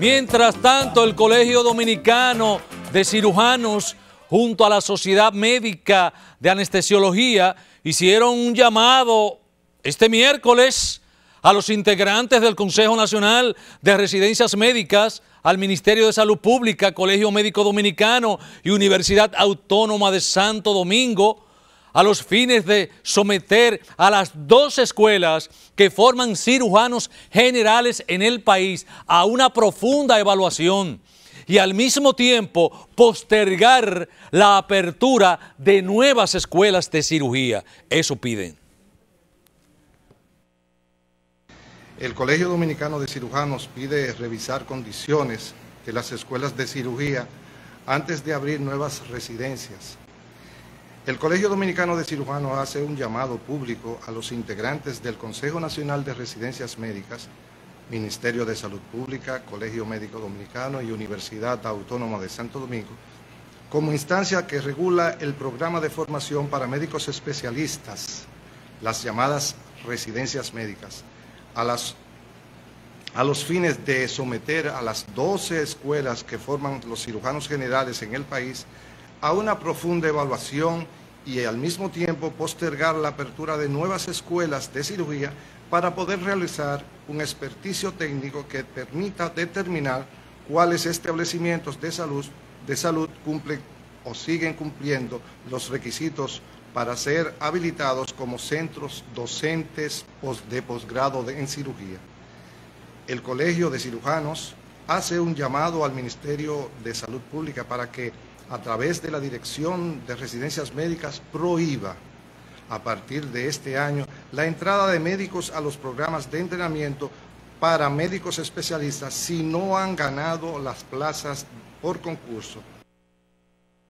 Mientras tanto, el Colegio Dominicano de Cirujanos junto a la Sociedad Médica de Anestesiología hicieron un llamado este miércoles a los integrantes del Consejo Nacional de Residencias Médicas, al Ministerio de Salud Pública, Colegio Médico Dominicano y Universidad Autónoma de Santo Domingo, a los fines de someter a las dos escuelas que forman cirujanos generales en el país a una profunda evaluación y al mismo tiempo postergar la apertura de nuevas escuelas de cirugía. Eso piden. El Colegio Dominicano de Cirujanos pide revisar condiciones de las escuelas de cirugía antes de abrir nuevas residencias el Colegio Dominicano de Cirujanos hace un llamado público a los integrantes del Consejo Nacional de Residencias Médicas, Ministerio de Salud Pública, Colegio Médico Dominicano y Universidad Autónoma de Santo Domingo, como instancia que regula el programa de formación para médicos especialistas, las llamadas residencias médicas, a, a los fines de someter a las 12 escuelas que forman los cirujanos generales en el país a una profunda evaluación y al mismo tiempo postergar la apertura de nuevas escuelas de cirugía para poder realizar un experticio técnico que permita determinar cuáles establecimientos de salud, de salud cumplen o siguen cumpliendo los requisitos para ser habilitados como centros docentes de posgrado en cirugía. El Colegio de Cirujanos hace un llamado al Ministerio de Salud Pública para que a través de la Dirección de Residencias Médicas prohíba a partir de este año la entrada de médicos a los programas de entrenamiento para médicos especialistas si no han ganado las plazas por concurso